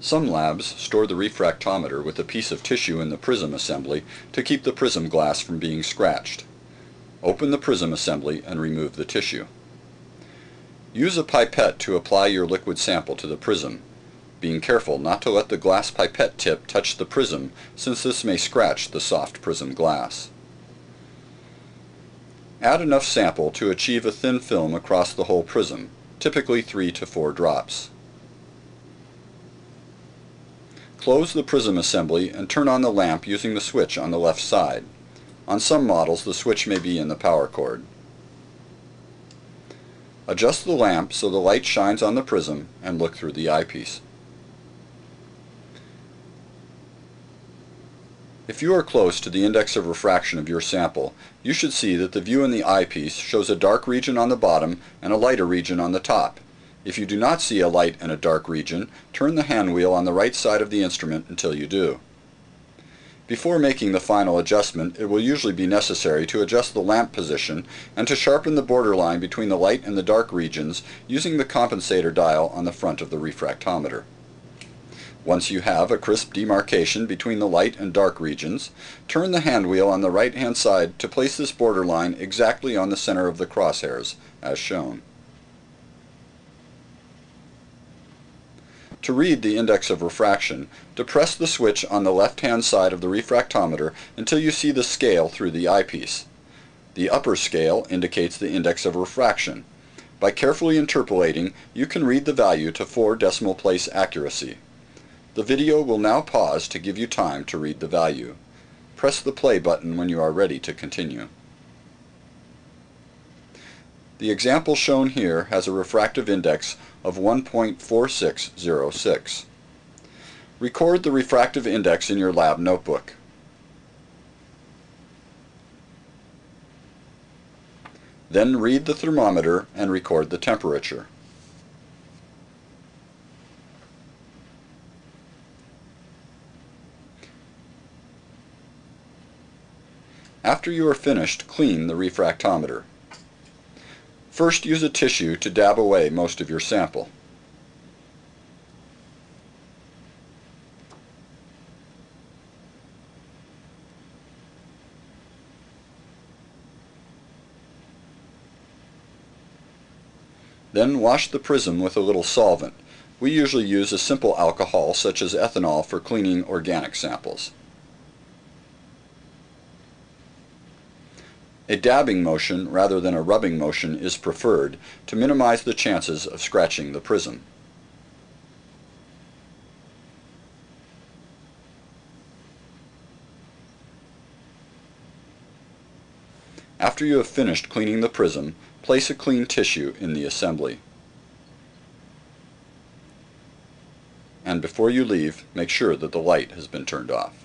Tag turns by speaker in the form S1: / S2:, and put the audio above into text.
S1: Some labs store the refractometer with a piece of tissue in the prism assembly to keep the prism glass from being scratched. Open the prism assembly and remove the tissue. Use a pipette to apply your liquid sample to the prism, being careful not to let the glass pipette tip touch the prism since this may scratch the soft prism glass. Add enough sample to achieve a thin film across the whole prism, typically 3 to 4 drops. Close the prism assembly and turn on the lamp using the switch on the left side. On some models the switch may be in the power cord. Adjust the lamp so the light shines on the prism and look through the eyepiece. If you are close to the index of refraction of your sample, you should see that the view in the eyepiece shows a dark region on the bottom and a lighter region on the top. If you do not see a light in a dark region, turn the hand wheel on the right side of the instrument until you do. Before making the final adjustment, it will usually be necessary to adjust the lamp position and to sharpen the borderline between the light and the dark regions using the compensator dial on the front of the refractometer. Once you have a crisp demarcation between the light and dark regions, turn the hand wheel on the right hand side to place this borderline exactly on the center of the crosshairs, as shown. To read the index of refraction, depress the switch on the left-hand side of the refractometer until you see the scale through the eyepiece. The upper scale indicates the index of refraction. By carefully interpolating, you can read the value to 4 decimal place accuracy. The video will now pause to give you time to read the value. Press the play button when you are ready to continue. The example shown here has a refractive index of 1.4606. Record the refractive index in your lab notebook. Then read the thermometer and record the temperature. After you are finished, clean the refractometer. First use a tissue to dab away most of your sample. Then wash the prism with a little solvent. We usually use a simple alcohol such as ethanol for cleaning organic samples. A dabbing motion rather than a rubbing motion is preferred to minimize the chances of scratching the prism. After you have finished cleaning the prism, place a clean tissue in the assembly. And before you leave, make sure that the light has been turned off.